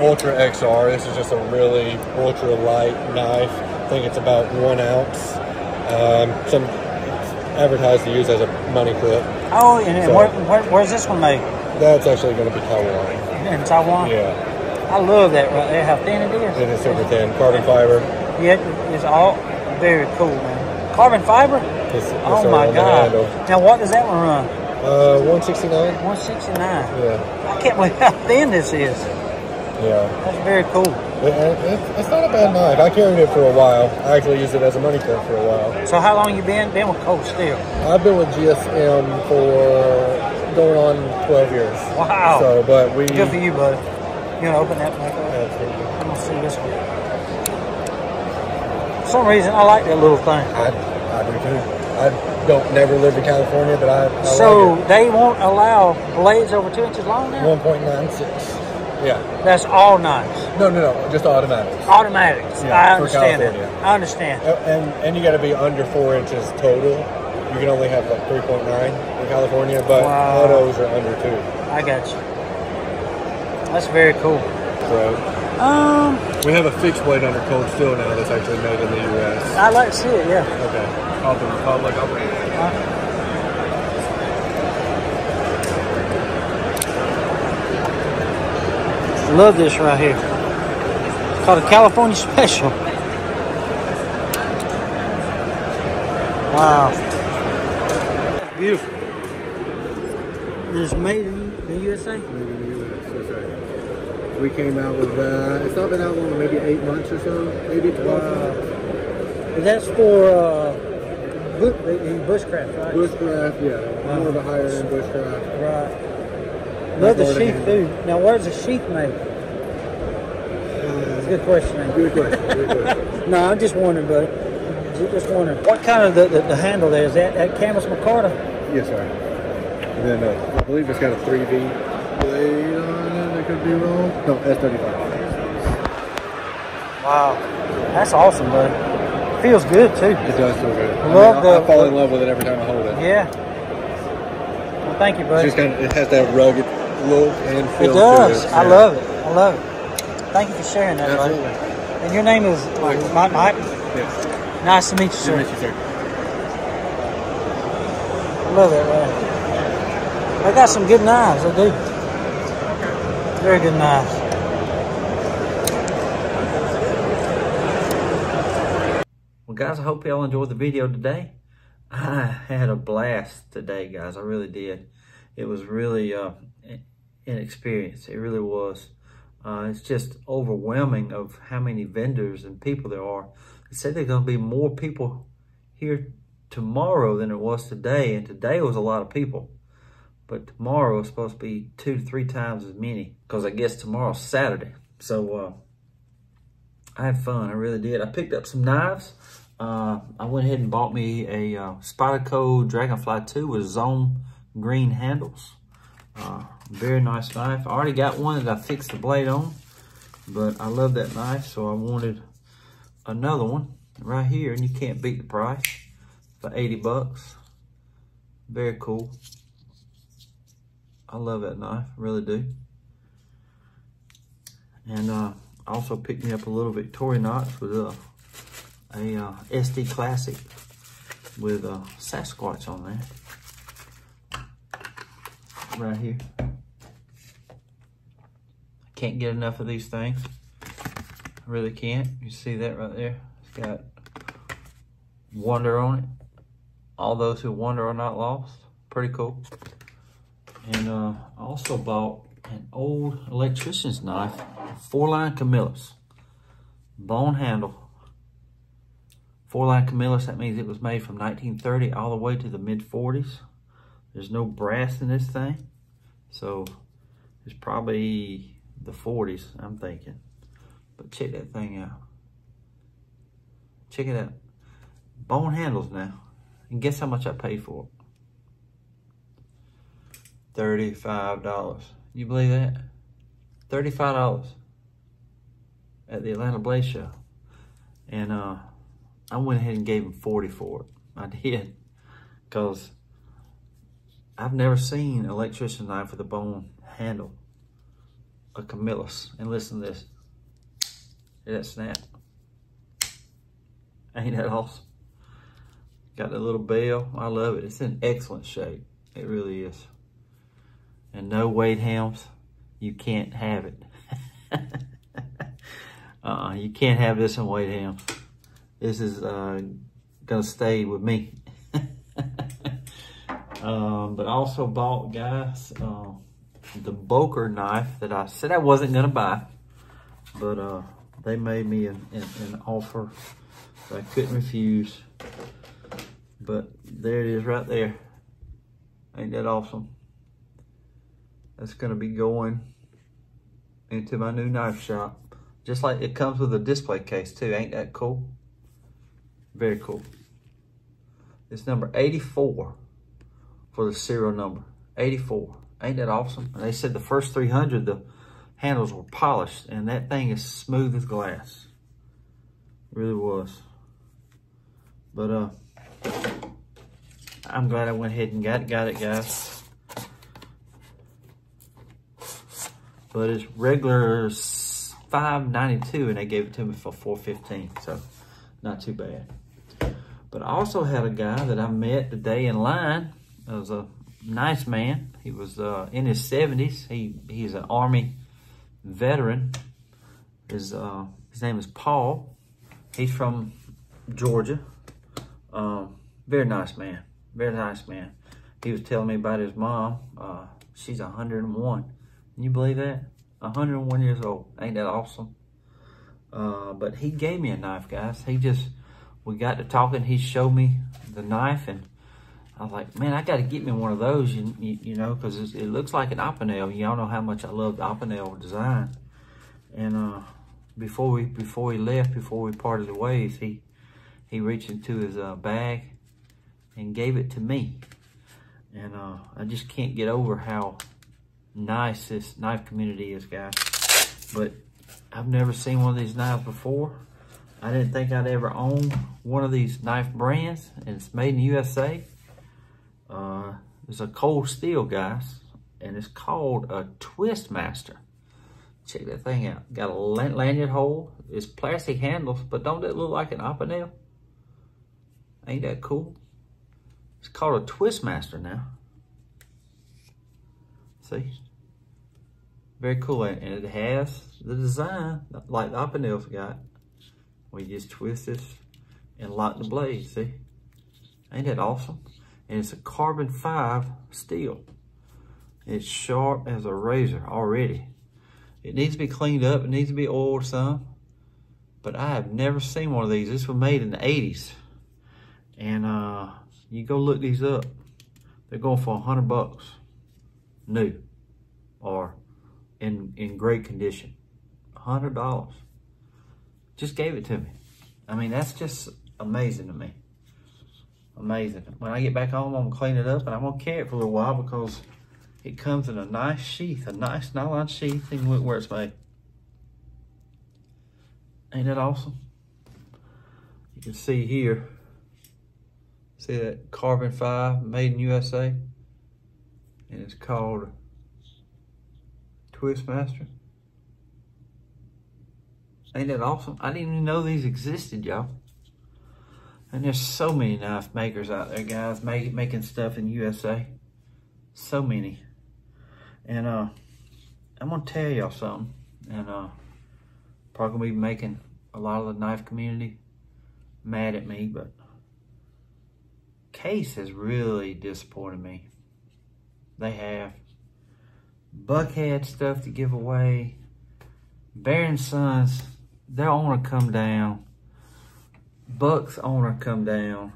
Ultra XR. This is just a really ultra light knife. I think it's about one ounce. Um, some it's advertised to use as a money clip. Oh, and, So- where, where, where's this one made? That's actually going to be Taiwan. In Taiwan. Yeah, I love that right there. How thin it is. it is super thin. Carbon fiber. Yeah, it's all very cool, man. Carbon fiber? This, this Oh my god. Now what does that one run? Uh, 169. 169. Yeah, I can't believe how thin this is. Yeah. That's very cool. It, it, it's not a bad knife. I carried it for a while. I actually used it as a money clip for a while. So how long you been been with Cold Steel? I've been with GSM for going on 12 years. Wow. So, but we. Good for you, bud. You gonna open that back up? Absolutely. I'm gonna see this one. For some reason I like that little thing. I, I do too. I don't never lived in California, but I, I So like they won't allow blades over two inches long now? 1.96. Yeah. That's all knives. No, no, no. Just automatics. Automatics. Yeah, I understand that. I understand. And and you got to be under four inches total. You can only have like 3.9 in California, but Wow. autos are under two. I got you. That's very cool. So Um, we have a fixed blade under cold steel now that's actually made in the U.S. I'd like to see it, yeah. Okay. Called the Republic. I'll bring it. Love this right here. It's called a California Special. Wow. Beautiful. It's made in the USA? Made in the USA. We came out with uh, it's not been out long, maybe eight months or so, maybe twelve. And that's for uh, bushcraft, right? Bushcraft, yeah, more of a higher end bushcraft. Right. Love the sheath too. Now, where's the sheath made? A good question. man. Good question. Good question. no, I'm just wondering, buddy. Just wondering. What kind of the, the, the handle there is that? That canvas Micarta? yes, sir. And then uh, I believe it's got a 3V blade on it. I could be wrong. No, S35. Wow, that's awesome, buddy. Feels good too. It does feel good. I, Love mean, the- I, I fall in love with it every time I hold it. Yeah. Well, thank you, It's buddy. just kind of, it has that rugged look and feel It does. it. I yeah. love it. I love it. Thank you for sharing that, Absolutely. buddy. And your name is Mike. Mike. Mike? Yes. Nice to meet you, sir. Good to meet you, sir. I love that, man. I got some good knives. I do. Very good knives. Well, guys, I hope y'all enjoyed the video today. I had a blast today, guys. I really did. It was really uh, an experience. It really was. Uh, it's just overwhelming of how many vendors and people there are. They said there's going to be more people here tomorrow than it was today, and today was a lot of people. But tomorrow is supposed to be two to three times as many because I guess tomorrow's Saturday. So uh, I had fun. I really did. I picked up some knives. Uh, I went ahead and bought me a uh, Spyderco Dragonfly 2 with ZOME green handles. Uh, very nice knife. I already got one that I fixed the blade on, but I love that knife, so I wanted another one right here, and you can't beat the price for 80 bucks. Very cool. I love that knife, really do. And uh, also picked me up a little Victorinox with a, a uh, SD Classic with a Sasquatch on there. Right here. Can't get enough of these things. I really can't. You see that right there? It's got wonder on it. All those who wander are not lost. Pretty cool. And uh, also bought an old electrician's knife, four line Camillus, bone handle, Four line Camillus, that means it was made from 1930 all the way to the mid 40s. There's no brass in this thing. So it's probably the 40s, I'm thinking. But check that thing out. Check it out. Bone handles now. And guess how much I paid for it? $35. You believe that? $35 at the Atlanta Blade Show. And uh, I went ahead and gave him 40 for it. I did. Because I've never seen an electrician knife with a bone handle. A Camillus. And listen to this. Hear that snap? Ain't that awesome? Got the little bell. I love it. It's in excellent shape. It really is. And no weight hams. You can't have it. uh, you can't have this in weight hams. This is uh, gonna stay with me. um, but also bought, guys, uh, the Boker knife that I said I wasn't gonna buy. But uh, they made me an, an, an offer I couldn't refuse. But there it is right there. Ain't that awesome? That's gonna be going into my new knife shop. Just like it comes with a display case too. Ain't that cool? Very cool. It's number 84 for the serial number. 84. Ain't that awesome? And they said the first 300, the handles were polished and that thing is smooth as glass. It really was. But uh, I'm glad I went ahead and got, got it, guys. But it's regular 592 and they gave it to me for 415 so not too bad. But I also had a guy that I met today in line. It was a nice man. He was uh, in his 70s. He He's an Army veteran. His, uh, his name is Paul. He's from Georgia. Um, very nice man. Very nice man. He was telling me about his mom. Uh, she's 101. Can you believe that? 101 years old. Ain't that awesome? Uh, but he gave me a knife, guys. He just, we got to talking. He showed me the knife, and I was like, man, I got to get me one of those, you, you, you know, because it looks like an Opinel. Y'all know how much I love the Opinel design. And uh, before we before he left, before we parted the ways, he he reached into his uh, bag and gave it to me. And uh, I just can't get over how nice this knife community is, guys. But I've never seen one of these knives before. I didn't think I'd ever own one of these knife brands, and it's made in USA. Uh, it's a cold steel, guys, and it's called a Twist Master. Check that thing out. Got a lanyard hole. It's plastic handles, but don't that look like an Opinel? Ain't that cool? It's called a Twist Master now. See? Very cool. And it has the design like the Opinel's got. We just twist this and lock the blade, see? Ain't that awesome? And it's a carbon five steel. It's sharp as a razor already. It needs to be cleaned up. It needs to be oiled some. But I have never seen one of these. This was made in the 80s. And uh, you go look these up. They're going for a hundred bucks, new, or in in great condition. A hundred dollars. Just gave it to me. I mean, that's just amazing to me. Amazing. When I get back home, I'm gonna clean it up and I'm gonna carry it for a little while because it comes in a nice sheath, a nice nylon sheath, and where it's made. Ain't that awesome? You can see here, see that carbon five made in USA? And it's called Twist Master. Ain't that awesome? I didn't even know these existed, y'all. And there's so many knife makers out there, guys, make, making stuff in USA. So many. And uh, I'm going to tell y'all something. And uh, probably going to be making a lot of the knife community mad at me, but Case has really disappointed me. They have. Buck had stuff to give away. Bear and Sons, they're going to come down. Buck's owner come down.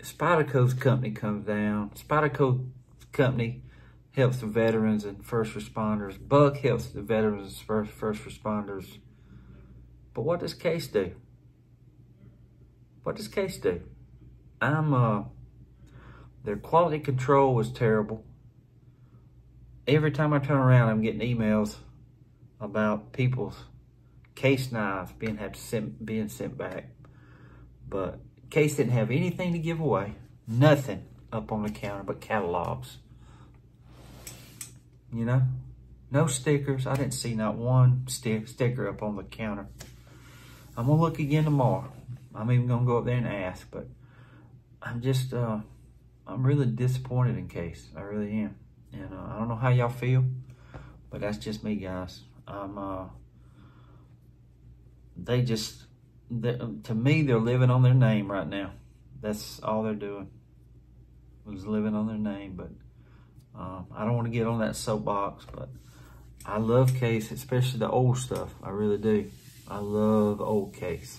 Spyderco's company comes down. Spyderco's company helps the veterans and first responders. Buck helps the veterans and first, first responders. But what does Case do? What does Case do? I'm, uh, their quality control was terrible. Every time I turn around, I'm getting emails about people's case knives being sent, being sent back. But Case didn't have anything to give away. Nothing up on the counter but catalogs. You know? No stickers. I didn't see not one stick, sticker up on the counter. I'm to look again tomorrow. I'm even to go up there and ask. But I'm just, uh, I'm really disappointed in Case. I really am. And uh, I don't know how y'all feel. But that's just me, guys. I'm, uh, they just, to me, they're living on their name right now. That's all they're doing. Was living on their name, but um, I don't want to get on that soapbox, but I love Case, especially the old stuff. I really do. I love old Case.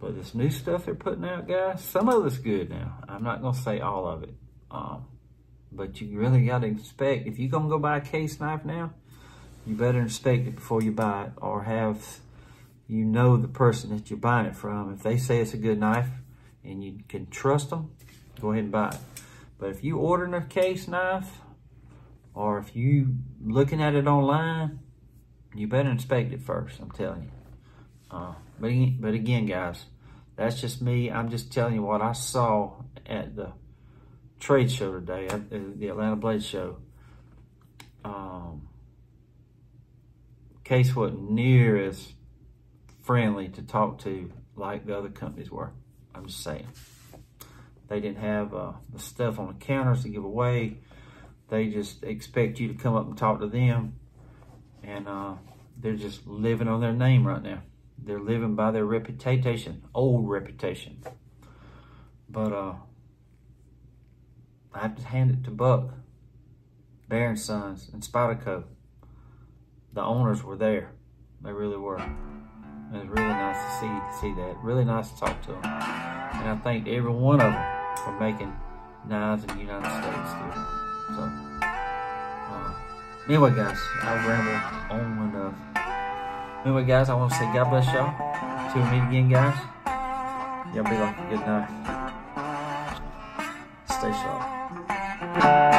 But this new stuff they're putting out, guys, some of it's good now. I'm not going to say all of it. Um, but you really got to expect, if you're going to go buy a case knife now, you better inspect it before you buy it or have you know the person that you're buying it from. If they say it's a good knife and you can trust them, go ahead and buy it. But if you ordering a case knife or if you looking at it online, you better inspect it first, I'm telling you. Uh, but, but again, guys, that's just me. I'm just telling you what I saw at the trade show today, at the Atlanta Blade Show. Um, case wasn't near as friendly to talk to like the other companies were. I'm just saying. They didn't have uh, the stuff on the counters to give away. They just expect you to come up and talk to them. And uh, they're just living on their name right now. They're living by their reputation, old reputation. But uh, I have to hand it to Buck, Bear Sons, and Spyderco. The owners were there. They really were. It was really nice to see see that. Really nice to talk to them. And I thanked every one of them for making knives in the United States too. So, uh, anyway, guys, I've rambled on enough. Anyway, guys, I want to say God bless y'all. Till we meet again, guys. Y'all be like good night. Stay sharp.